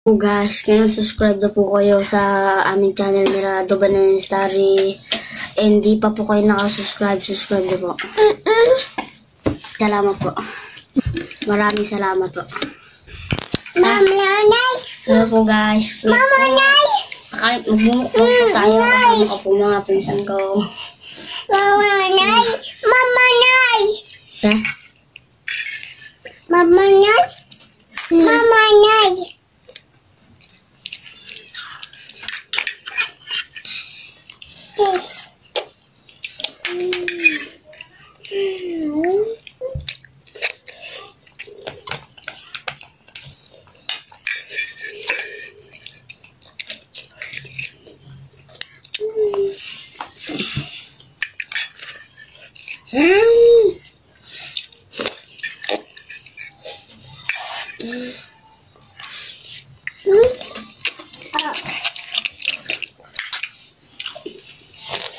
po guys, ngayon subscribe na po kayo sa aming channel nila Dubanan Starry. And di pa po kayo nakasubscribe, subscribe na po. Salamat po. Maraming salamat po. Mama Nanay! Hello po guys. Mama Nanay! Magbumukbang po tayo kasama ko po mga pinsan ko. Mama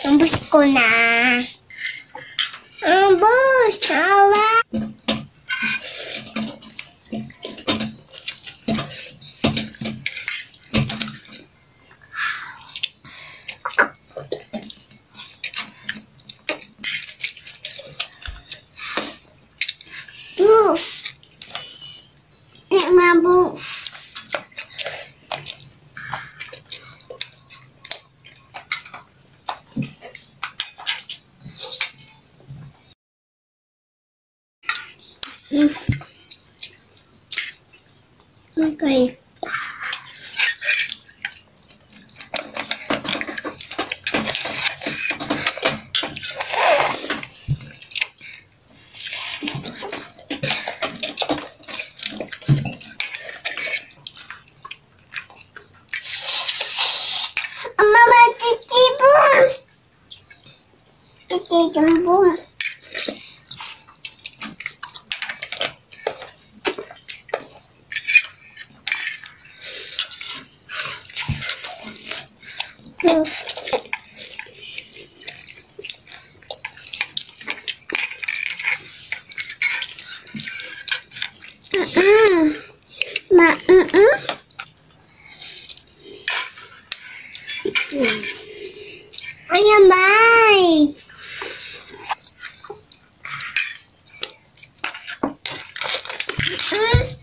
Ubus ko na. Ubus! Awa! Mama, bu ừ. Okay. Mm-mm. ừ mm-mm. Ayan. Mm-hmm.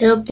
creo